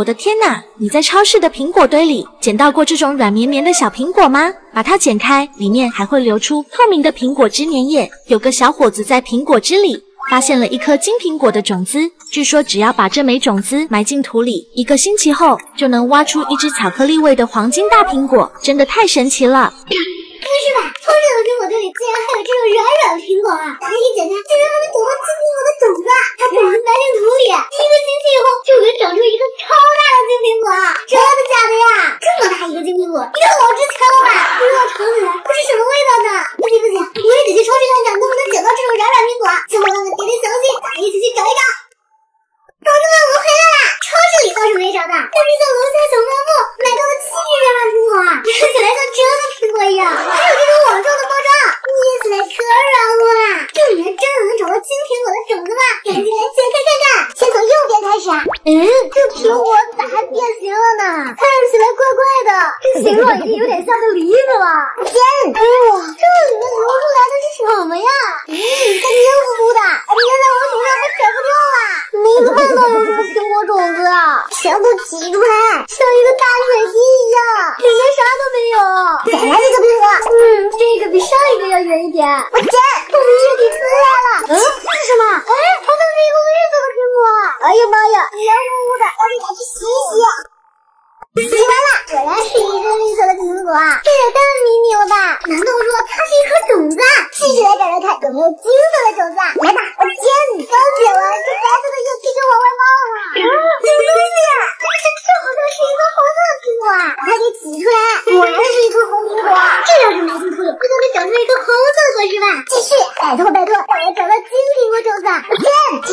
我的天哪！你在超市的苹果堆里捡到过这种软绵绵的小苹果吗？把它剪开，里面还会流出透明的苹果汁粘液。有个小伙子在苹果汁里发现了一颗金苹果的种子，据说只要把这枚种子埋进土里，一个星期后就能挖出一只巧克力味的黄金大苹果，真的太神奇了！不是吧？超市的苹果堆里竟然还有这种软软的苹果啊！打开一检查，竟然还能找到金苹果的种子，它种子埋进土里，一个星期以后就能长出一个超大的金苹果。真的假的呀？这么大一个金苹果，一定老值钱了吧？不知道尝起来会是什么味道呢？不行不行，我也得去超市看看能不能捡到这种软软苹果。小伙伴们点点小心，咱们一起去找一找。同志们，我回来啦！超市里倒是没找到，但是在楼下小卖部买到了七只软软苹果，看起来像真的苹果一样，还有这种网状的包装，捏起来可软和啦。这里面真能找到金苹果的种子吗？赶紧来解开看看。先从右边开始啊。嗯，这苹果咋还变形了呢？看起来怪怪的，这形状已经有点像个梨子了。天，哎呦，这里面流出来的是什么呀？嗯，它黏糊糊的，粘在我手上还甩不掉啊。没看到有什么苹果种子啊，全部挤出来，像一个大水滴一样，里面啥都没有。再来一个苹果，嗯，这个比上一个要圆一点。我捡，透明液体出来了。嗯，这是什么？哎，好像是一个绿色的苹果。哎呀妈呀，黏糊糊的，我得拿去洗一洗。洗完了，果然是一个绿色的苹果，这也太迷你了吧？难道说它是一颗种子？继续来找找看有没有金色的种子。来吧，我捡，刚捡完，这白色的液体就往外冒了。有东西，但是这好像是一个红色的苹果，把它给挤出来，果然是一颗红苹果。这要是埋进土里，不就能长出一个红色的果实吗？继续，拜托拜托，我要找到金苹果种子。我捡，咦，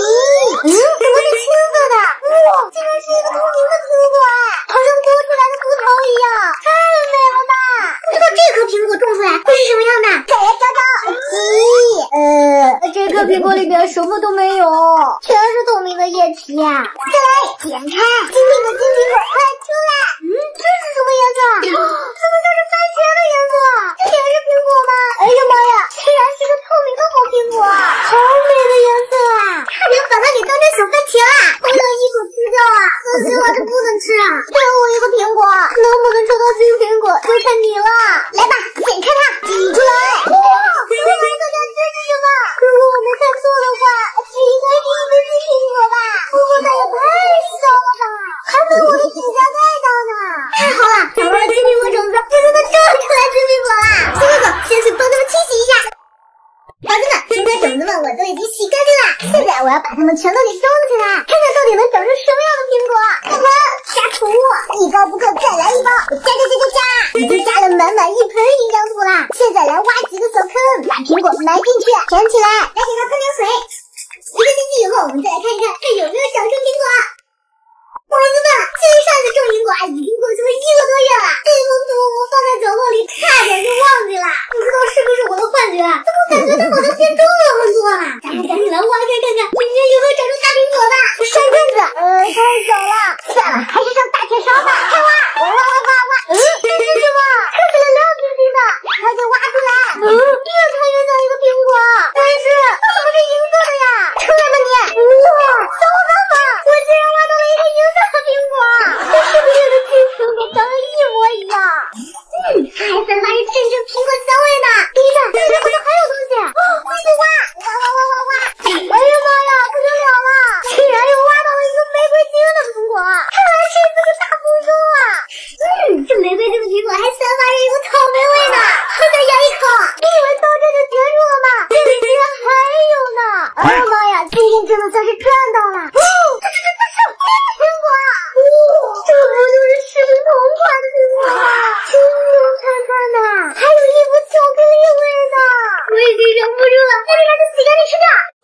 嗯，怎么是青色的？哇，竟然是一个透明的苹果，好像剥出来的葡萄一样，太美了吧！不知道这颗苹果种出来会是什么样的？再来找找。咦，呃，这颗苹果里边什么都没有，全是透明的液体。再来剪开，金苹果，金苹果，快出来！嗯，这 是什么颜色？怎么像是番茄的颜色？这也是苹果吗？哎呀妈呀，居然是个透明的红苹果，好美的颜色啊！差点把它给当成小番茄了，好想一口吃掉啊！可惜我是不能吃啊。最后一个苹果，能不能抽到金苹果就看你了。来吧，剪开它，挤出来。哇，这个蓝色的这是什么？如果我没看错的话，这应该是一个金苹果吧？不过它也太小了吧，还没我的指甲盖大呢。太好了，找到了金苹果种子，这就能长出来金苹果啦！走走走，先去帮他们清洗一下。孩子们，今天种子们我都已经洗干净现在我要把它们全都给收起来，看看到底能长出什么样的苹果。看看，加土，一包不够，再来一包，加加加加加，已经加了满满一盆营养土了。现在来挖几个小坑，把苹果埋进去，填起来，来给它喷点水。一个星期以后，我们再来看一看，看有没有长出苹果。孩子们，距离上次种苹果已经过去了一个多月了，这封图我放在角落里，差点就忘记了。不知道是不是我的幻觉，怎么感觉它好像变重了很多了？咱们赶紧来挖开看看，里面有没有长出大苹果吧？山根子，呃，太小了，算了，还是上大铁勺吧。开挖，挖挖挖挖挖，嗯，这是什么？看起来亮晶晶的，快点挖出来。嗯，越看越像一个苹果，但是它怎么是银色的呀？出来吧你！哇，小伙伴们，我竟然挖到了一个银色的苹果，这是不是跟金苹果长得一模一样？嗯，它还散发着阵阵苹果香味呢。等一下，这边好像还有东西，哦，继续挖，挖挖挖挖挖。哎呀妈呀，不得了了，竟然又挖到了一个玫瑰金的苹果，看来这是个大丰收啊。嗯，这玫瑰金的苹果还散发着一股草莓味呢，我再咬一口。你以为到这就结束了吗？这里居然还有呢！哎呀妈呀，今天真的算是赚到了。哦，这这这这是金苹果啊！哦，这不就是视频同款的苹果吗？真牛看看呐，还有一股巧克力味呢！我已经忍不住了，再给它洗干净吃掉。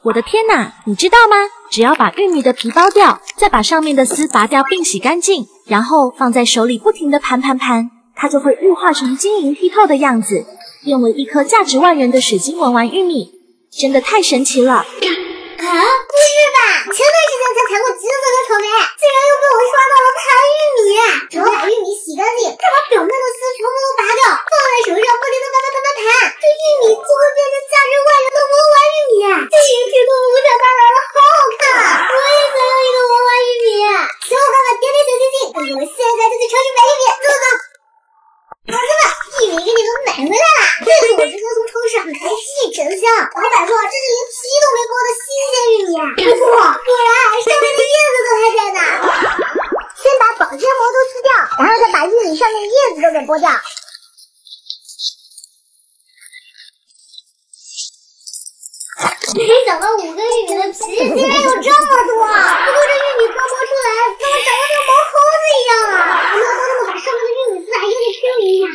我的天哪，你知道吗？只要把玉米的皮剥掉，再把上面的丝拔掉并洗干净，然后放在手里不停的盘盘盘，它就会雾化成晶莹剔透的样子，变为一颗价值万元的水晶文玩玉米，真的太神奇了！啊，不是吧？前段时间才采过金色的草莓，竟然又被我刷到了盘玉米。只要把玉米洗干净，再把表面的丝全部都拔掉，放在手上不停的盘盘盘盘盘，这玉米就会变成价值万元的文玩玉米，晶莹剔透的无想当然了，好好看！我也想要一个文玩玉米。小伙伴们点点小心心，播掉。没想到五个玉米的皮竟然有这么多，不过这玉米刚剥出来，怎么长得跟毛猴子一样啊？我要都这么把上面的玉米丝还有点清理一下。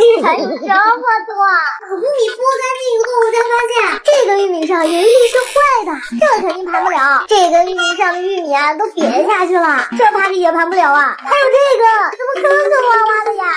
还，有这么多！把玉米剥干净以后，我才发现这个玉米上有一粒是坏的，这肯定盘不了。这个玉米上的玉米啊，都瘪下去了，这盘子也盘不了啊。还有这个，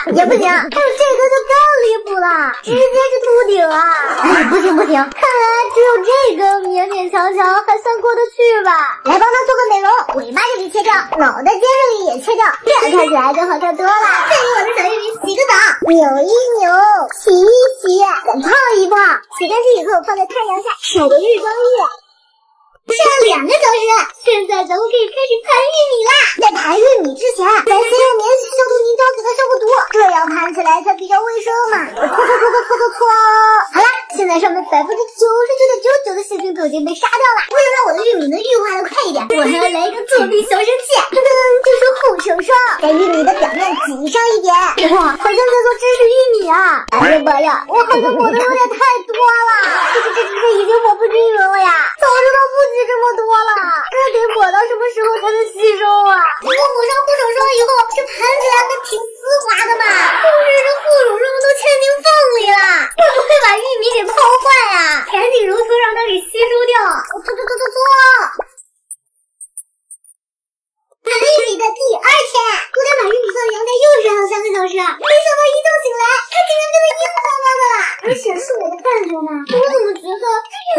也不行。还有这个就更离谱了，直接是秃顶啊！哎，不行不行，看来只有这个勉勉强强还算过得去吧。来帮他做个美容，尾巴这里切掉，脑袋尖这里也切掉，这样看起来就好看多了。再给我的小玉米洗个澡，扭一扭，洗一洗，再泡一泡，洗干净以后放在太阳下晒个日光浴。晒了两个小时，现在咱们可以开始盘玉米啦。在盘玉米之前，咱先用免洗消毒凝胶给它消个毒，这样盘起来才比较卫生嘛。搓搓搓搓搓搓搓。好啦，现在上面百分之九十九点九九的细菌都已经被杀掉了。为了让我的玉米能玉化的快一点，我还要来一个作弊小神器，噔噔，就是护手霜，在玉米的表面挤上一点。哇，好像在做芝士玉米啊！哎呀妈呀，我好像抹的有点太多了，这这这这已经抹不均匀了呀！早知道不挤这么多了，这得抹到什么时候才能吸收啊？不过抹上护手霜以后，这盘起来还挺丝滑的嘛。可是这护手霜都嵌进缝里了，会不会把玉米给泡坏啊？赶紧揉搓让它给吸收掉。搓搓搓搓搓。盘玉米的第二天，昨天把玉米放阳台又晒了三个小时，没想到一觉醒来，它竟然变得硬邦邦的了。而且是我的感觉吗？我怎么觉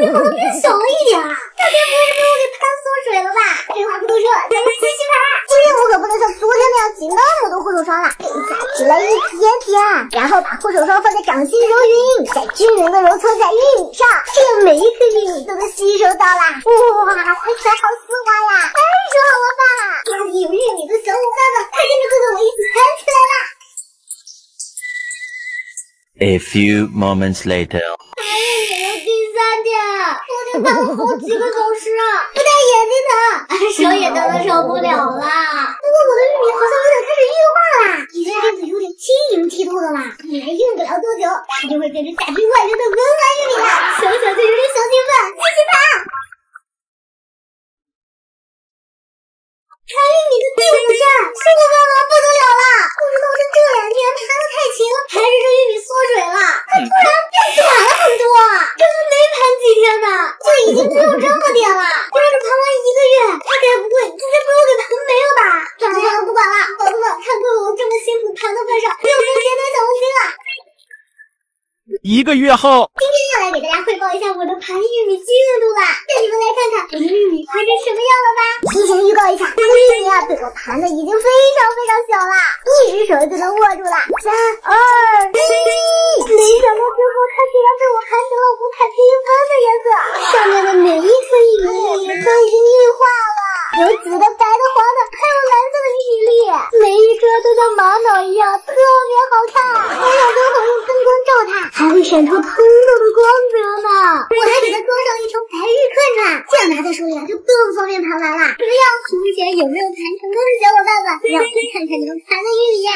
得这好像变小了一点啊？大天不会是被我给喷缩水了吧？废话不多说，咱们继续盘。今天我可不能像昨天那样挤那么多护手霜了，这下挤了一点点，然后把护手霜放在掌心揉匀，再均匀的揉搓在玉米上，这样每一颗玉米都能吸收到啦。哇，看起来好丝滑呀，太爽了吧！家里有玉米的小伙伴们，快跟着哥哥我一起盘起来啦！A few moments later. 盘玉米的第三天，昨天盘了好几个小时啊，不戴眼镜疼，手也疼的受不了了。不过我的玉米好像有点开始玉化啦，一些粒子有点晶莹剔透的啦，看来用不了多久，它就会变成夏天万人的文玩玉米了。想想就有点小兴奋，继续盘。盘玉米的第五天，小伙伴们不得了了！不知道是这两天爬的太勤，还是这玉米缩水了，它突然变短了很多。这才没盘几天呢，就已经只有这么点了。要是盘完一个月，它该不会直接被我给盘没了吧？算了算了，不管了，宝子们，看哥哥我这么辛苦盘的份上，给我们点点小红心啊！一个月后，今天要来给大家汇报一下我的盘玉米进度啦，带你们来看看我的玉米盘成什么样了吧。提前预告一下，我的玉米啊被我盘的已经非常非常小了，一只手就能握住了。三二一，没想到最后它竟然被我盘成了五彩缤纷的颜色，上面的每一颗玉米粒都已经玉化了，有紫的、白的、黄的，还有蓝色的玉米粒，每一颗都像玛瑙一样，特别好看。还有最后用灯光照它，还会闪出通透的光泽呢。我还给它装上一条白玉串串，这样拿在手里啊就更方便盘玩了。怎么样？目前有没有盘成功的小伙伴们，让我看看你们盘的玉米呀！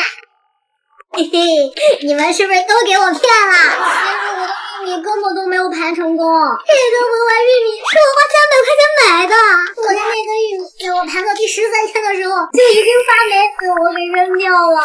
嘿嘿，你们是不是都给我骗了？其实我的玉米根本都没有盘成功，这个文玩玉米是我花三百块钱买的。昨天那根玉米在我盘到第十三天的时候就已经发霉，被我给扔掉了。